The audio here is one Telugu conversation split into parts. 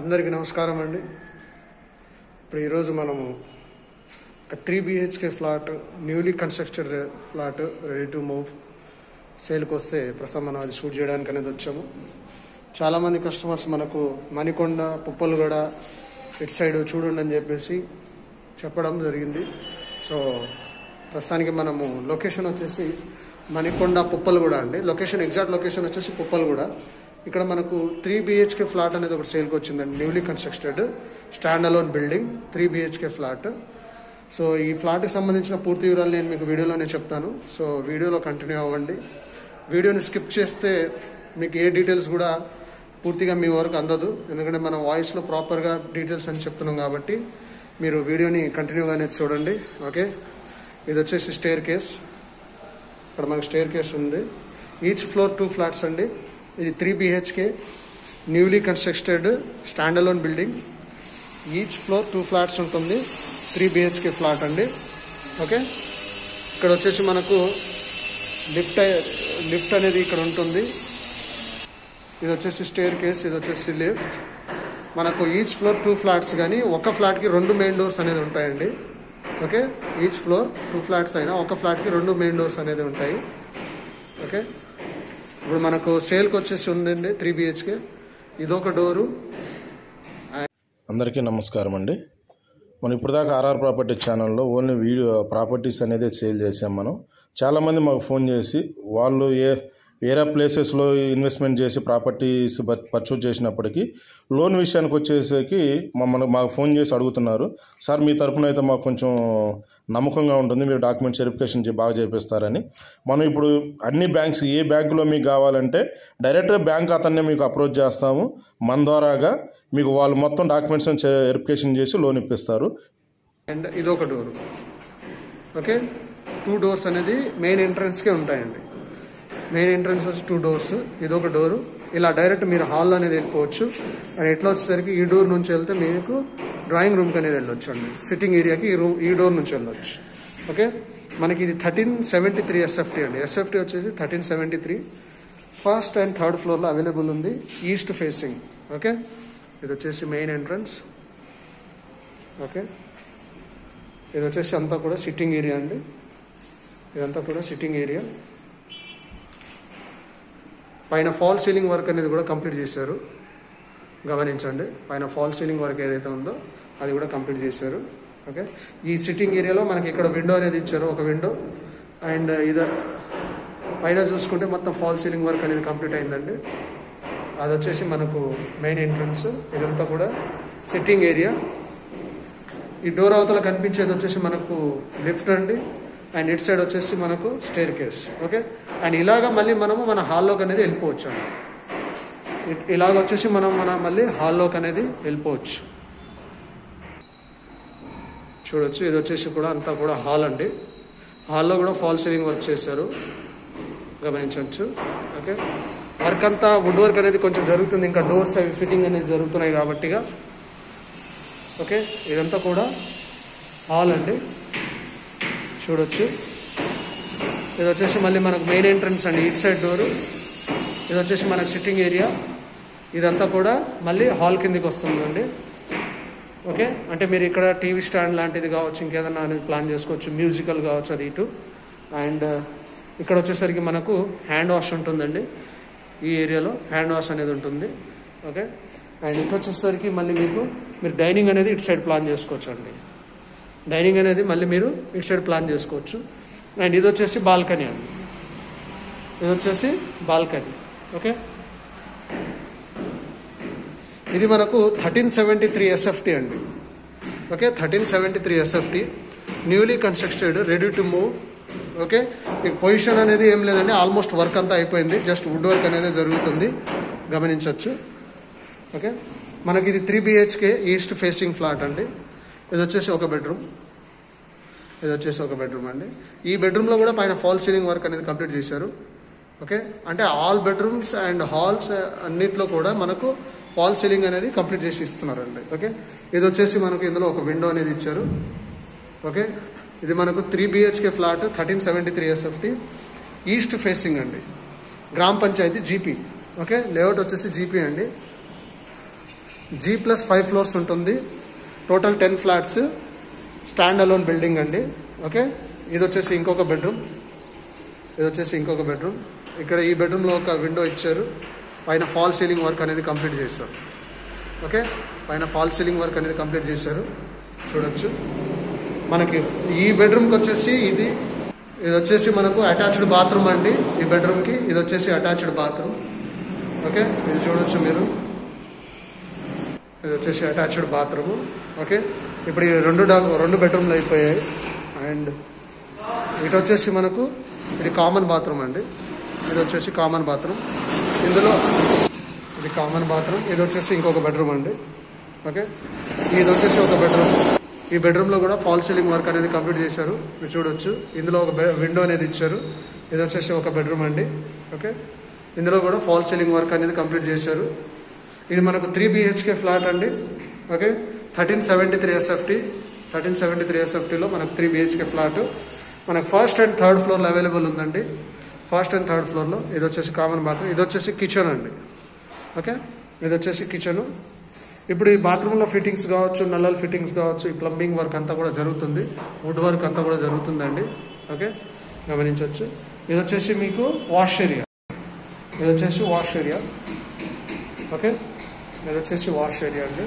అందరికీ నమస్కారం అండి. ఇప్పుడు ఈరోజు మనము ఒక three BHK flat newly constructed flat ready to move సేల్కి వస్తే ప్రస్తుతం మనం అది షూట్ చేయడానికి అనేది వచ్చాము. చాలామంది కస్టమర్స్ మనకు మణికొండ పుప్పలగూడ ఇటు సైడ్ చూడండి అని చెప్పేసి చెప్పడం జరిగింది. సో ప్రస్తుతానికి మనము లొకేషన్ వచ్చేసి మణికొండ పుప్పలగూడ అండి. లొకేషన్ ఎగ్జాక్ట్ లొకేషన్ వచ్చేసి పుప్పలగూడ. ఇక్కడ మనకు త్రీ బిహెచ్కే ఫ్లాట్ అనేది ఒకటి సేల్కి వచ్చిందండి newly constructed stand alone building three BHK flat so ఈ ఫ్లాట్కి సంబంధించిన పూర్తి వివరాలు నేను మీకు వీడియోలోనే చెప్తాను. సో వీడియోలో కంటిన్యూ అవ్వండి. వీడియోని స్కిప్ చేస్తే మీకు ఏ డీటెయిల్స్ కూడా పూర్తిగా మీ వరకు అందదు. ఎందుకంటే మనం వాయిస్లో ప్రాపర్గా డీటెయిల్స్ అని చెప్తున్నాం కాబట్టి మీరు వీడియోని కంటిన్యూగానే చూడండి. ఓకే ఇది వచ్చేసి స్టేర్ కేస్ ఇక్కడ మనకు స్టేర్ కేస్ ఉంది. ఈచ్ ఫ్లోర్ టూ ఫ్లాట్స్ అండి. ఇది three BHK newly constructed stand alone building each floor two flats ఉంటుంది. త్రీ బిహెచ్కే ఫ్లాట్ అండి. ఓకే ఇక్కడ వచ్చేసి మనకు లిఫ్ట్ లిఫ్ట్ అనేది ఇక్కడ ఉంటుంది. ఇది వచ్చేసి స్టేర్ కేస్ ఇది వచ్చేసి లిఫ్ట్ మనకు ఈచ్ ఫ్లోర్ టూ ఫ్లాట్స్ కానీ ఒక ఫ్లాట్కి రెండు మెయిన్ డోర్స్ అనేది ఉంటాయండి. Okay each floor two flats అయినా ఒక ఫ్లాట్కి రెండు మెయిన్ డోర్స్ అనేది ఉంటాయి. ఓకే ఇప్పుడు మనకు సేల్కి వచ్చేసి ఉందండి త్రీ బిహెచ్కే. ఇదొక డోరు. అందరికీ నమస్కారం అండి. మనం ఇప్పటిదాకా ఆర్ఆర్ ప్రాపర్టీ ఛానల్లో ఓన్లీ వీడియో ప్రాపర్టీస్ అనేది సేల్ చేసాం మనం. చాలామంది మాకు ఫోన్ చేసి వాళ్ళు ఏ వేరే ప్లేసెస్లో ఇన్వెస్ట్మెంట్ చేసి ప్రాపర్టీస్ పర్చేజ్ చేసినప్పటికీ లోన్ విషయానికి వచ్చేసరికి మమ్మల్ని మాకు ఫోన్ చేసి అడుగుతున్నారు. సార్ మీ తరపున అయితే మాకు కొంచెం నమ్మకంగా ఉంటుంది మీరు డాక్యుమెంట్స్ వెరిఫికేషన్ బాగా చేపిస్తారని. మనం ఇప్పుడు అన్ని బ్యాంక్స్ ఏ బ్యాంకులో మీకు కావాలంటే డైరెక్ట్గా బ్యాంక్ అతన్నే మీకు అప్రోచ్ చేస్తాము. మన ద్వారాగా మీకు వాళ్ళు మొత్తం డాక్యుమెంట్స్ వెరిఫికేషన్ చేసి లోన్ ఇప్పిస్తారు. అండ్ ఇదొక డోర్. ఓకే? టూ డోర్స్ అనేది మెయిన్ ఎంట్రన్స్కే ఉంటాయండి. మెయిన్ ఎంట్రన్స్ వచ్చి టూ డోర్స్ ఇదొక డోరు ఇలా డైరెక్ట్ మీరు హాల్ అనేది వెళ్ళిపోవచ్చు. అండ్ ఎట్లా వచ్చేసరికి ఈ డోర్ నుంచి వెళ్తే మీకు డ్రాయింగ్ రూమ్కి అనేది వెళ్ళొచ్చు అండి. సిట్టింగ్ ఏరియాకి ఈ రూమ్ ఈ డోర్ నుంచి వెళ్ళొచ్చు. ఓకే మనకి ఇది థర్టీన్ సెవెంటీ త్రీ ఎస్ఎఫ్టీ అండి. ఎస్ఎఫ్టీ వచ్చేసి thirteen seventy three first and third ఫ్లోర్లో అవైలబుల్ ఉంది ఈస్ట్ ఫేసింగ్ ఓకే ఇది వచ్చేసి మెయిన్ ఎంట్రన్స్ ఓకే ఇది వచ్చేసి అంతా కూడా సిట్టింగ్ ఏరియా అండి. ఇదంతా కూడా సిట్టింగ్ ఏరియా పైన ఫాల్ సీలింగ్ వర్క్ అనేది కూడా కంప్లీట్ చేశారు. గమనించండి. పైన ఫాల్ సీలింగ్ వర్క్ ఏదైతే ఉందో అది కూడా కంప్లీట్ చేశారు. ఓకే? ఈ సిట్టింగ్ ఏరియాలో మనకి ఇక్కడ విండో అనేది ఇచ్చారు ఒక విండో. అండ్ ఇది పైన చూసుకుంటే మొత్తం ఫాల్ సీలింగ్ వర్క్ అనేది కంప్లీట్ అయిందండి. అది వచ్చేసి మనకు మెయిన్ ఎంట్రన్స్. ఇదంతా కూడా సిట్టింగ్ ఏరియా. ఈ డోర్ అవతల కనిపించేది వచ్చేసి మనకు లిఫ్ట్ అండి. అండ్ ఇటు సైడ్ వచ్చేసి మనకు స్టేర్ కేస్ ఓకే అండ్ ఇలాగ మళ్ళీ మనము మన హాల్లోకి అనేది వెళ్ళిపోవచ్చు అండి. ఇలాగ వచ్చేసి మనం మన మళ్ళీ హాల్లోకి అనేది వెళ్ళిపోవచ్చు. చూడొచ్చు ఇది వచ్చేసి కూడా అంతా కూడా హాల్ అండి. హాల్లో కూడా ఫాల్ సీలింగ్ వర్క్ చేశారు. గమనించవచ్చు ఓకే వర్క్ అంతా వుడ్ వర్క్ అనేది కొంచెం జరుగుతుంది ఇంకా డోర్స్ అవి ఫిట్టింగ్ అనేది జరుగుతున్నాయి కాబట్టిగా ఓకే ఇదంతా కూడా హాల్ అండి. చూడొచ్చు. ఇది వచ్చేసి మళ్ళీ మనకు మెయిన్ ఎంట్రన్స్ అండి ఇట్ సైడ్ డోరు ఇది వచ్చేసి మనకు సిట్టింగ్ ఏరియా ఇదంతా కూడా మళ్ళీ హాల్ కిందికి వస్తుందండి. ఓకే? అంటే మీరు ఇక్కడ టీవీ స్టాండ్ లాంటిది కావచ్చు ఇంకేదన్నా అనేది ప్లాన్ చేసుకోవచ్చు మ్యూజికల్ కావచ్చు అది ఇటు. అండ్ uh, ఇక్కడ వచ్చేసరికి మనకు హ్యాండ్ వాష్ ఉంటుందండి. ఈ ఏరియాలో హ్యాండ్ వాష్ అనేది ఉంటుంది. ఓకే? అండ్ ఇటు వచ్చేసరికి మళ్ళీ మీకు మీరు డైనింగ్ అనేది ఇటు సైడ్ ప్లాన్ చేసుకోవచ్చు అండి డైనింగ్ అనేది మళ్ళీ మీరు ఇటు సైడ్ ప్లాన్ చేసుకోవచ్చు. అండ్ ఇది వచ్చేసి బాల్కనీ అండి. ఇది వచ్చేసి బాల్కనీ. ఓకే? ఇది మనకు థర్టీన్ సెవెంటీ త్రీ ఎస్ఎఫ్టీ అండి. Okay? Thirteen seventy three SFT newly constructed ready to move okay? ఈ పొజిషన్ అనేది ఏం లేదండి. ఆల్మోస్ట్ వర్క్ అంతా అయిపోయింది. జస్ట్ వుడ్ వర్క్ అనేది జరుగుతుంది. గమనించవచ్చు. ఓకే? మనకి ఇది three BHK east facing flat అండి. ఇది వచ్చేసి ఒక బెడ్రూమ్. ఇది వచ్చేసి ఒక బెడ్రూమ్ అండి. ఈ బెడ్రూమ్లో కూడా పైన ఫాల్ సీలింగ్ వర్క్ అనేది కంప్లీట్ చేశారు. ఓకే? అంటే ఆల్ బెడ్రూమ్స్ అండ్ హాల్స్ అన్నిట్లో కూడా మనకు ఫాల్ సీలింగ్ అనేది కంప్లీట్ చేసి ఇస్తున్నారండి. ఓకే? ఇది వచ్చేసి మనకు ఇందులో ఒక విండో అనేది ఇచ్చారు. ఓకే? ఇది మనకు three BHK flat thirteen seventy three SFT. East facing అండి. Gram panchayat GP. Okay? Layout వచ్చేసి జీపీ అండి. జీ ప్లస్ ఫైవ్ ఫ్లోర్స్ ఉంటుంది. Total ten flats stand alone building అండి. ఓకే? ఇది వచ్చేసి ఇంకొక బెడ్రూమ్. ఇది వచ్చేసి ఇంకొక బెడ్రూమ్. ఇక్కడ ఈ బెడ్రూమ్లో ఒక విండో ఇచ్చారు. పైన ఫాల్ సీలింగ్ వర్క్ అనేది కంప్లీట్ చేశారు. ఓకే? పైన ఫాల్ సీలింగ్ వర్క్ అనేది కంప్లీట్ చేశారు. చూడొచ్చు. మనకి ఈ బెడ్రూమ్కి వచ్చేసి ఇది ఇది వచ్చేసి మనకు అటాచ్డ్ బాత్రూమ్ అండి ఈ బెడ్రూమ్కి. ఇది వచ్చేసి అటాచ్డ్ బాత్రూమ్. ఓకే? ఇది చూడొచ్చు మీరు. ఇది వచ్చేసి అటాచ్డ్ బాత్రూమ్. ఓకే? ఇప్పుడు ఈ రెండు డా రెండు బెడ్రూమ్లు అయిపోయాయి. అండ్ ఇటు వచ్చేసి మనకు ఇది కామన్ బాత్రూమ్ అండి. ఇది వచ్చేసి కామన్ బాత్రూమ్. ఇందులో ఇది కామన్ బాత్రూమ్. ఇది వచ్చేసి ఇంకొక బెడ్రూమ్ అండి. ఓకే? ఇది వచ్చేసి ఒక బెడ్రూమ్. ఈ బెడ్రూమ్లో కూడా ఫాల్ సీలింగ్ వర్క్ అనేది కంప్లీట్ చేశారు. మీరు చూడొచ్చు. ఇందులో ఒక విండో అనేది ఇచ్చారు. ఇది వచ్చేసి ఒక బెడ్రూమ్ అండి. ఓకే? ఇందులో కూడా ఫాల్ సీలింగ్ వర్క్ అనేది కంప్లీట్ చేశారు. ఇది మనకు త్రీ బిహెచ్కే ఫ్లాట్ అండి. Okay thirteen seventy three SFT thirteen seventy three ఎస్ఎఫ్టీలో మనకు త్రీ బిహెచ్కే ఫ్లాట్ మనకు ఫస్ట్ అండ్ థర్డ్ ఫ్లోర్లో అవైలబుల్ ఉందండి. ఫస్ట్ అండ్ థర్డ్ ఫ్లోర్లో ఇది వచ్చేసి కామన్ బాత్రూమ్ ఇది వచ్చేసి కిచెన్ అండి. ఓకే ఇది వచ్చేసి కిచెన్ ఇప్పుడు ఈ బాత్రూంలో ఫిట్టింగ్స్ కావచ్చు నల్లల ఫిట్టింగ్స్ కావచ్చు ఈ ప్లంబింగ్ వర్క్ అంతా కూడా జరుగుతుంది. వుడ్ వర్క్ అంతా కూడా జరుగుతుందండి. ఓకే గమనించవచ్చు. ఇది వచ్చేసి మీకు వాష్ ఏరియా ఇది వచ్చేసి వాష్ ఏరియా ఓకే ఇది వచ్చేసి వాష్ ఏరియా అండి.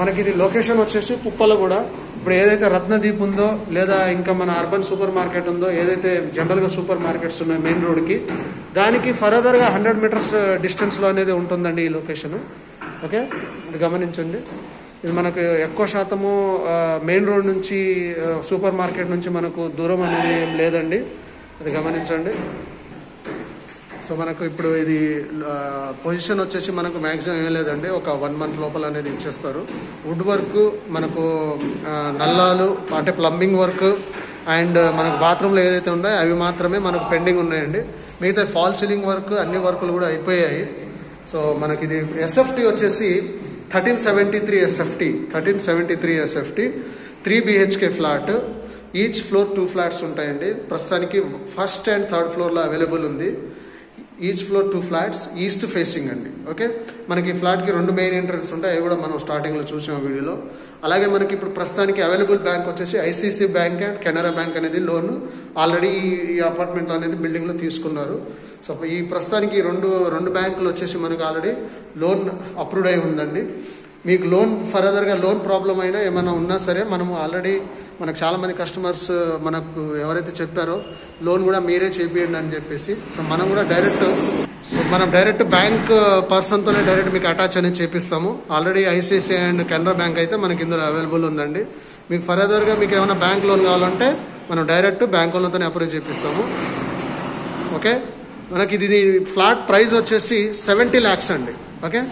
మనకి ఇది లొకేషన్ వచ్చేసి పుప్పల కూడా. ఇప్పుడు ఏదైతే రత్నదీప్ ఉందో లేదా ఇంకా మన అర్బన్ సూపర్ మార్కెట్ ఉందో ఏదైతే జనరల్గా సూపర్ మార్కెట్స్ ఉన్నాయో మెయిన్ రోడ్కి దానికి ఫర్దర్గా హండ్రెడ్ మీటర్స్ డిస్టెన్స్లో అనేది ఉంటుందండి ఈ లొకేషన్. ఓకే? ఇది గమనించండి. ఇది మనకు ఎక్కువ శాతము మెయిన్ రోడ్ నుంచి సూపర్ మార్కెట్ నుంచి మనకు దూరం అనేది ఏం లేదండి. అది గమనించండి. సో మనకు ఇప్పుడు ఇది పొజిషన్ వచ్చేసి మనకు మ్యాక్సిమం ఏం లేదండి. ఒక వన్ మంత్ లోపల అనేది ఇచ్చేస్తారు. వుడ్ వర్క్ మనకు నల్లాలు అంటే ప్లంబింగ్ వర్క్ అండ్ మనకు బాత్రూంలో ఏదైతే ఉన్నాయో అవి మాత్రమే మనకు పెండింగ్ ఉన్నాయండి. మిగతా ఫాల్ సీలింగ్ వర్క్ అన్ని వర్కులు కూడా అయిపోయాయి. సో మనకి ఇది ఎస్ఎఫ్టీ వచ్చేసి thirteen seventy three SFT thirteen seventy three SFT three BHK flat each floor two flats ఉంటాయండి. ప్రస్తుతానికి ఫస్ట్ అండ్ థర్డ్ ఫ్లోర్లో అవైలబుల్ ఉంది. Each floor two flats east facing అండి ఓకే మనకి ఈ ఫ్లాట్కి రెండు మెయిన్ ఎంట్రన్స్ ఉంటాయి అవి కూడా మనం స్టార్టింగ్లో చూసాం వీడియోలో. అలాగే మనకి ఇప్పుడు ప్రస్తుతానికి అవైలబుల్ బ్యాంక్ వచ్చేసి ICC bank and Canara bank అనేది లోన్ ఆల్రెడీ ఈ అపార్ట్మెంట్లో అనేది బిల్డింగ్లో తీసుకున్నారు. సో ఈ ప్రస్తుతానికి రెండు రెండు బ్యాంకులు వచ్చేసి మనకు ఆల్రెడీ లోన్ అప్రూవ్డ్ అయి ఉందండి. మీకు లోన్ ఫర్దర్గా లోన్ ప్రాబ్లం అయినా ఏమైనా ఉన్నా సరే మనము ఆల్రెడీ మనకు చాలామంది కస్టమర్స్ uh, మనకు ఎవరైతే చెప్పారో లోన్ కూడా మీరే చేపియండి అని చెప్పేసి. సో మనం కూడా డైరెక్ట్ సో మనం డైరెక్ట్ బ్యాంక్ పర్సన్తోనే డైరెక్ట్ మీకు అటాచ్ అనేది చేపిస్తాము. Already ICICI and Canara bank అయితే మనకి ఇందులో అవైలబుల్ ఉందండి. మీకు ఫర్దర్గా మీకు ఏమైనా బ్యాంక్ లోన్ కావాలంటే మనం డైరెక్ట్ బ్యాంక్ లోన్తోనే అప్రూవ్ చేపిస్తాము. ఓకే మనకి ఇది ఫ్లాట్ ప్రైస్ వచ్చేసి సెవెంటీ ల్యాక్స్ అండి. ఓకే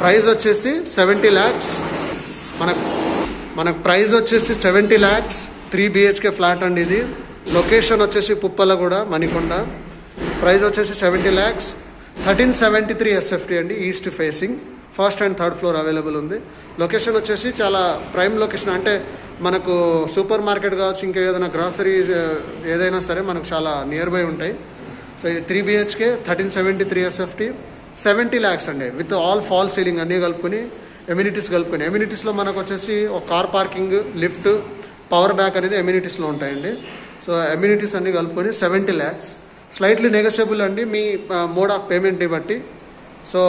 ప్రైస్ వచ్చేసి సెవెంటీ ల్యాక్స్ మనకు మనకు ప్రైస్ వచ్చేసి seventy lakhs three BHK flat అండి ఇది. లొకేషన్ వచ్చేసి పుప్పలగూడ మణికొండ. ప్రైస్ వచ్చేసి seventy lakhs. Thirteen seventy three SFT అండి east facing. First and third floor available ఉంది. లొకేషన్ వచ్చేసి చాలా ప్రైమ్ లొకేషన్ అంటే మనకు సూపర్ మార్కెట్ కావచ్చు ఇంకా ఏదైనా గ్రాసరీ ఏదైనా సరే మనకు చాలా నియర్ బై ఉంటాయి. సో ఇది three BHK thirteen seventy three SFT seventy lakhs అండి. విత్ ఆల్ ఫాల్ సీలింగ్ అన్నీ కలుపుకొని ఎమ్యూనిటీస్ కలుపుకొని. ఎమ్యూనిటీస్లో మనకు వచ్చేసి ఒక car parking lift power back అనేది ఎమ్యూనిటీస్లో ఉంటాయండి. సో ఎమ్యూనిటీస్ అన్ని కలుపుకొని సెవెంటీ ల్యాక్స్ స్లైట్లీ నెగోషియబుల్ అండి. మీ మోడ్ ఆఫ్ పేమెంట్ని బట్టి. సో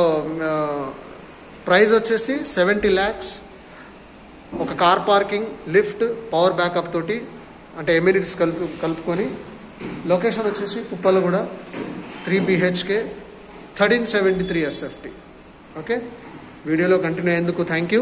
ప్రైస్ వచ్చేసి సెవెంటీ ల్యాక్స్ ఒక car parking lift power backup తోటి అంటే ఎమ్యూనిటీస్ కలుపు కలుపుకొని. లొకేషన్ వచ్చేసి కుప్పలు కూడా three BHK thirteen seventy three SFT okay వీడియోలో కంటిన్యూ అయ్యేందుకు థ్యాంక్ యూ.